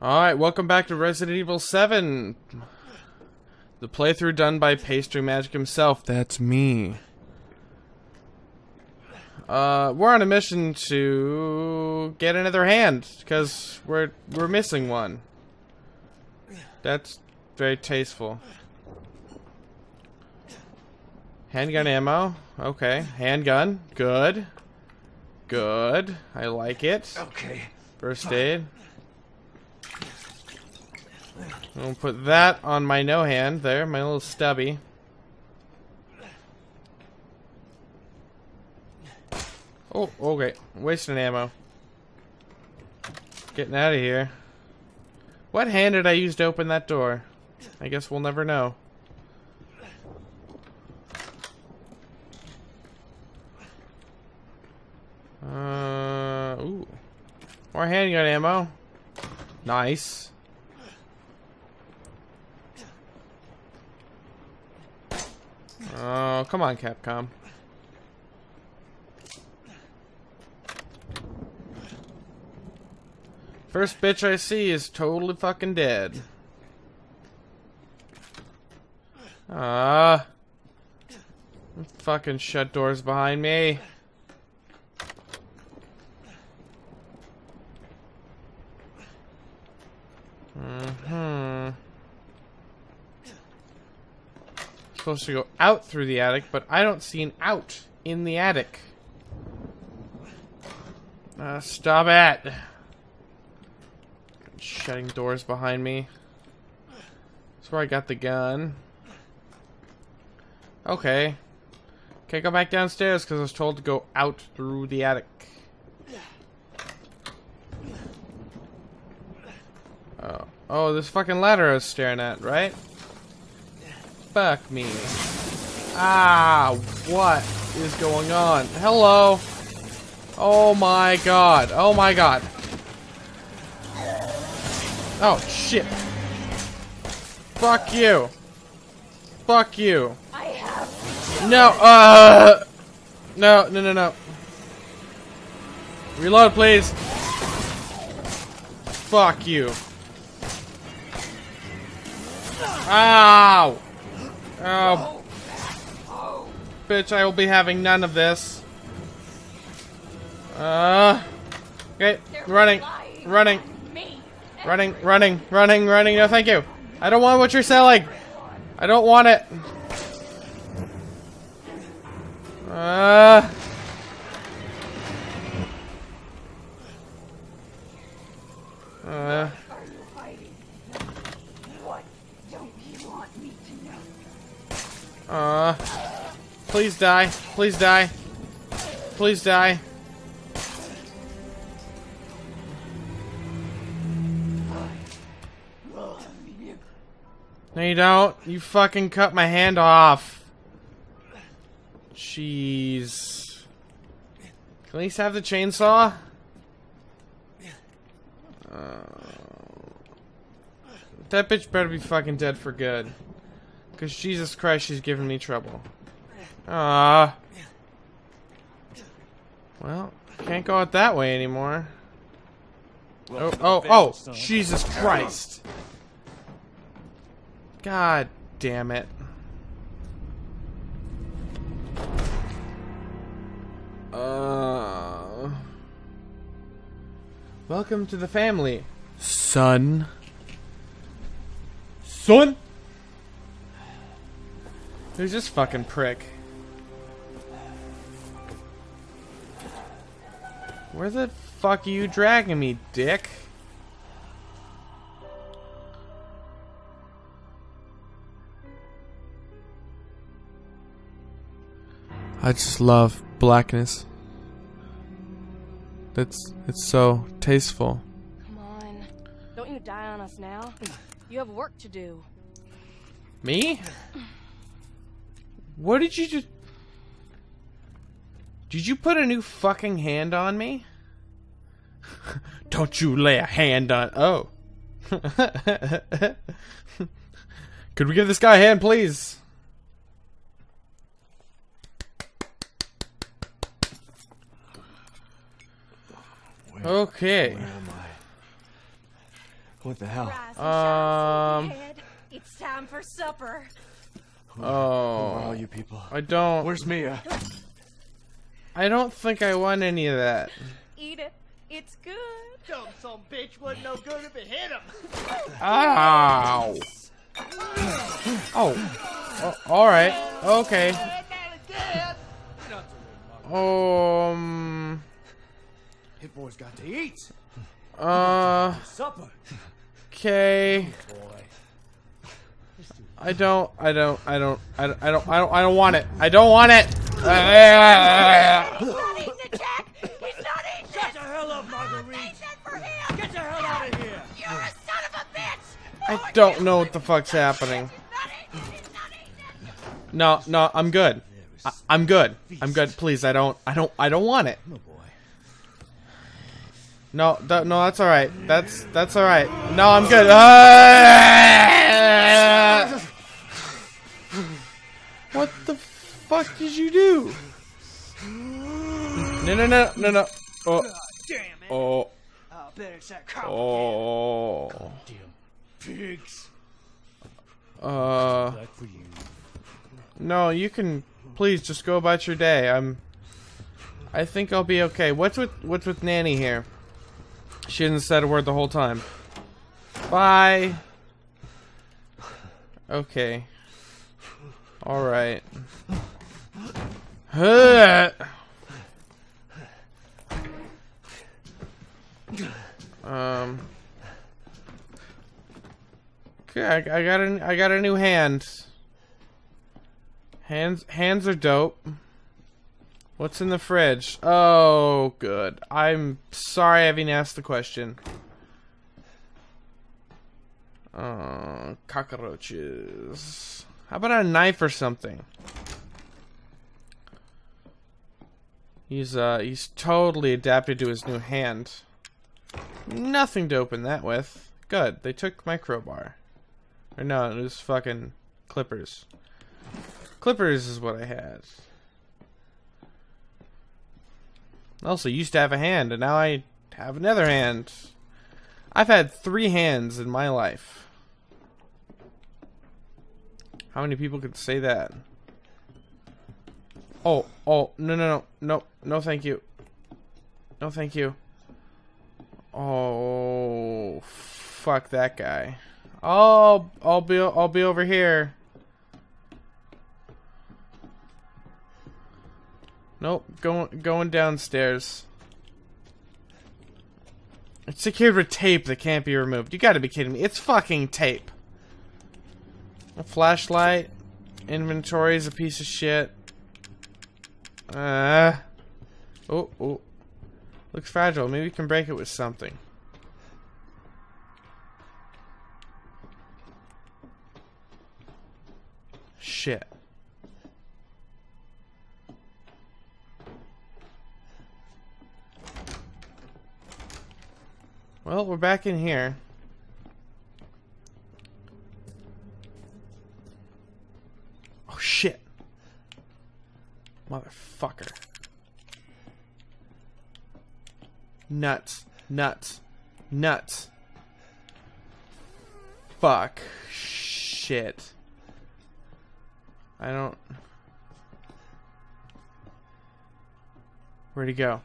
Alright, welcome back to Resident Evil 7. The playthrough done by Pastry Magic himself. That's me. Uh, we're on a mission to get another hand, because we're, we're missing one. That's very tasteful. Handgun ammo. Okay. Handgun. Good. Good. I like it. Okay. First aid. I'll put that on my no hand there, my little stubby. Oh, okay. Wasting ammo. Getting out of here. What hand did I use to open that door? I guess we'll never know. Uh, ooh. More handgun ammo. Nice. Oh, come on, Capcom. First bitch I see is totally fucking dead. Ah. Fucking shut doors behind me. Mm-hmm. Supposed to go out through the attic, but I don't see an out in the attic. Uh, stop it. Shutting doors behind me. That's where I got the gun. Okay. Can't go back downstairs because I was told to go out through the attic. Oh, oh, this fucking ladder I was staring at, right? Fuck me. Ah, what is going on? Hello. Oh my god. Oh my god. Oh, shit. Fuck you. Fuck you. I have. No, uh. No, no, no, no. Reload, please. Fuck you. Ow! Oh. Bitch, I will be having none of this. Uh. Okay, running. Running. Running, running, running, running. No, thank you. I don't want what you're selling. I don't want it. Uh. Uh. Are you hiding? What don't you want me to know? Uh. Please die. Please die. Please die. No, you don't. You fucking cut my hand off. Jeez. Can at least have the chainsaw? Uh, that bitch better be fucking dead for good. Because Jesus Christ, she's giving me trouble. Ah. Well, can't go out that way anymore. Oh, oh, oh, Jesus Christ. God damn it. Uh, welcome to the family, son. Son? Who's this fucking prick? Where the fuck are you dragging me, dick? I just love blackness. It's it's so tasteful. Come on. Don't you die on us now. You have work to do. Me? What did you just Did you put a new fucking hand on me? Don't you lay a hand on Oh. Could we give this guy a hand, please? Okay. Where am I? What the hell? Rise and shine, Um. It's time for supper. Who are all Oh, you people? I don't. Where's Mia? I don't think I want any of that. Eat it. It's good. Dumb some bitch wasn't no good if it hit him. Ow! Oh. oh all right. Okay. Um. Hit boy's got to eat. Uh. Supper. Okay. Boy. I don't. I don't. I don't. I don't. I don't. I don't. I don't want it. I don't want it. He's not eating it, Jack. He's not eating Shut it. the hell up, Marguerite. Eat it for him. Get the hell out of here. You're a son of a bitch. I don't know what the fuck's happening. He's not eating it. He's not eating it. No. No. I'm good. I, I'm good. I'm good. Please. I don't. I don't. I don't want it. No boy. No. Th no. That's all right. That's that's all right. No. I'm good. Ah! Did you do? No. No. No. No. No. Oh. Damn it. Oh. I'll bet it's that cop. Oh. Damn pigs. Uh. Back for you. No, you can please just go about your day. I'm I think I'll be okay. What's with what's with Nanny here? She hasn't said a word the whole time. Bye. Okay. Alright. Huh. Um Okay, I, I got a I got a new hand. Hands hands are dope. What's in the fridge? Oh, good. I'm sorry I even asked the question. Uh, cockroaches. How about a knife or something? He's uh he's totally adapted to his new hand. Nothing to open that with. Good. They took my crowbar. Or no, it was fucking clippers. Clippers is what I had. Also used to have a hand, and now I have another hand. I've had three hands in my life. How many people could say that? Oh, oh, no, no, no, no, no, thank you. No, thank you. Oh, fuck that guy. I'll, I'll be, I'll be over here. Nope, going going downstairs. It's secured with tape that can't be removed. You gotta be kidding me. It's fucking tape. A flashlight. Inventory is a piece of shit. Uh. Oh, oh. Looks fragile. Maybe we can break it with something. Shit. Well, we're back in here. Oh shit. Motherfucker. Nuts. Nuts. Nuts. Fuck. Shit. I don't... Where'd he go?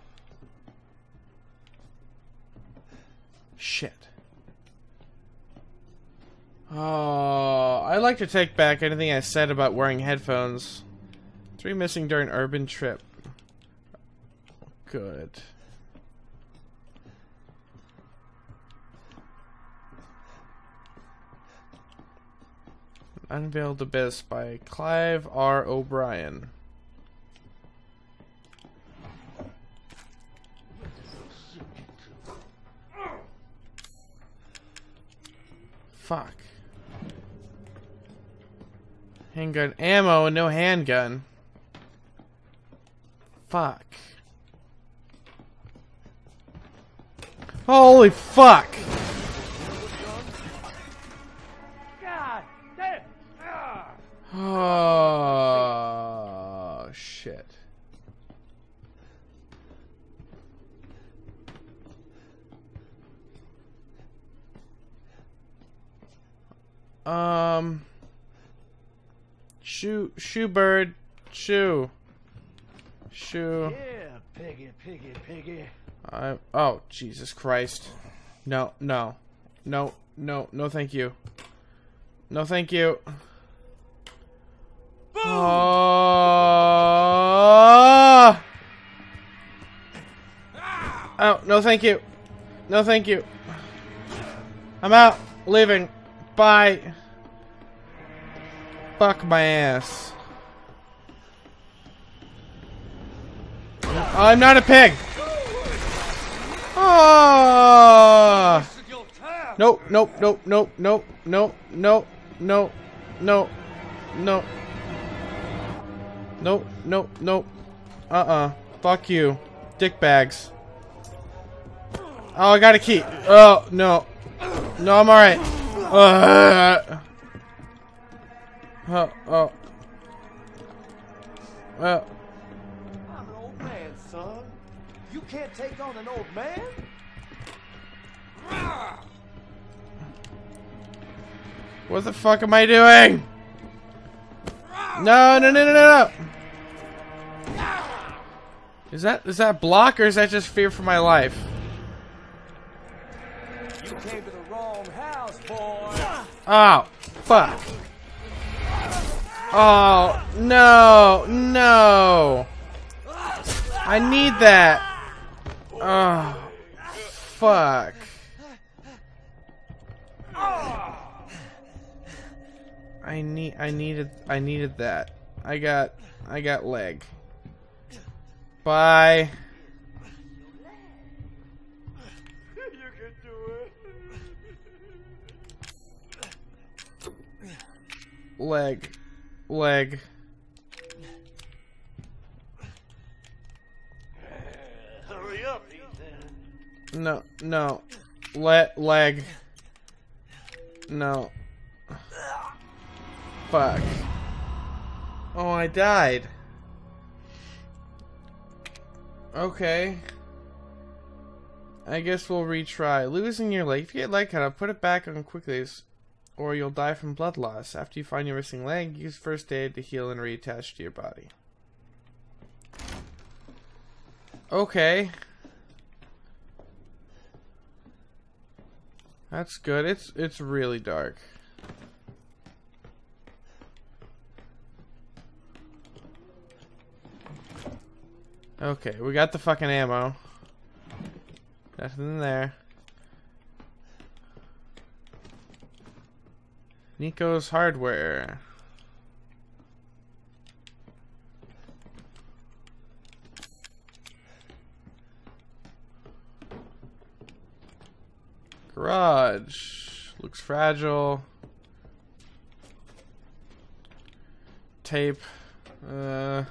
Shit. Oh, I'd like to take back anything I said about wearing headphones. Three missing during urban trip. Good. Unveiled Abyss by Clive R. O'Brien. Fuck. Handgun ammo and no handgun. Fuck. Holy fuck! God damn. Oh shit. Um. Shoe, shoe bird, shoe, shoe. Yeah, piggy, piggy, piggy. I. Oh Jesus Christ! No, no, no, no, no. Thank you. No, thank you. Boom. Oh. Oh, no, thank you. No, thank you. I'm out. Leaving. Bye. Fuck my ass. I'm not a pig. Oh. Nope, nope, nope, nope, nope, nope, nope, nope, nope, nope. Nope, nope, nope. Uh-uh. Fuck you. Dick bags. Oh, I got a key. Oh, no. No, I'm alright. Uh, oh, oh. Well, I'm an old man, son. You can't take on an old man? what the fuck am I doing? No, no, no, no, no, no. Is that is that block or is that just fear for my life? You came to the wrong house, boy. Oh, fuck. Oh, no, no. I need that. Oh, fuck. I need, I needed, I needed that. I got, I got leg. Bye. Leg. Leg. No, no. Let leg. No. Fuck. Oh, I died. Okay. I guess we'll retry. Losing your leg. If you get leg cut off, put it back on quickly, or you'll die from blood loss. After you find your missing leg, use first aid to heal and reattach to your body. Okay. That's good. It's it's really dark. Okay, we got the fucking ammo. Nothing in there. Nico's hardware. Garage. Looks fragile. Tape. Uh.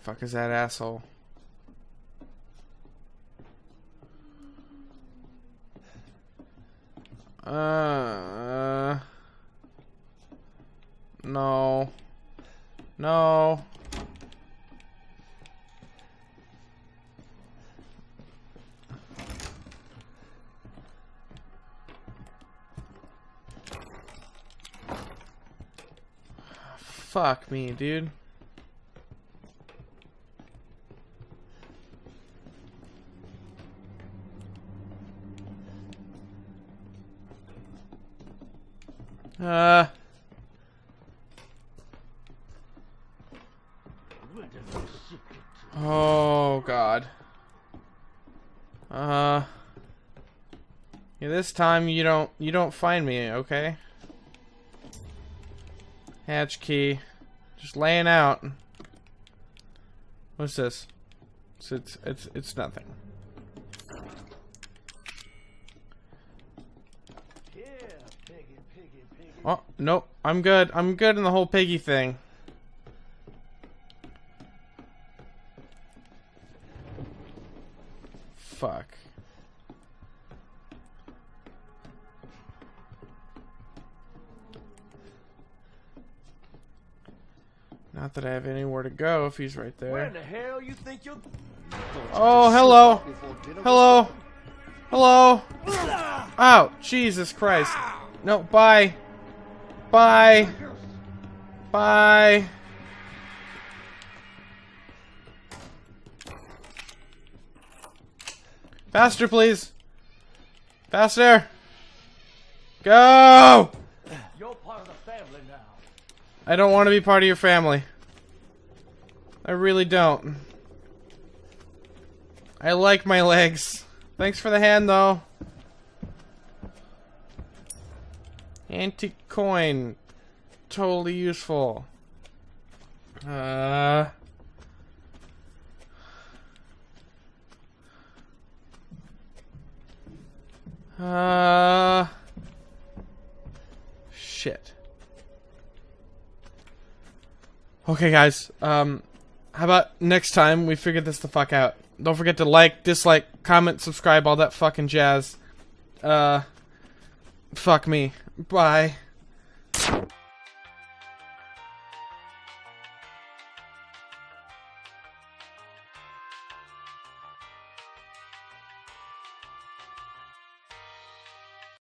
Fuck is that asshole? Uh. No. No. Fuck me, dude. Uh. Oh God. Uh. Yeah, this time you don't you don't find me, okay? Hatch key, just laying out. What's this? It's it's it's, it's nothing. Yeah, piggy, piggy, piggy. Oh nope, I'm good. I'm good in the whole piggy thing. Not that I have anywhere to go if he's right Where in there. the hell you think you're... Oh, hello. Hello. Hello? Oh, Jesus Christ. No, bye. Bye. Bye. Faster, please. Faster. Go! You're part of the family now. I don't want to be part of your family. I really don't. I like my legs. Thanks for the hand, though. Antique coin. Totally useful. Uh. Uh. Shit. Okay, guys. Um, how about next time we figure this the fuck out? Don't forget to like, dislike, comment, subscribe, all that fucking jazz. Uh, fuck me. Bye.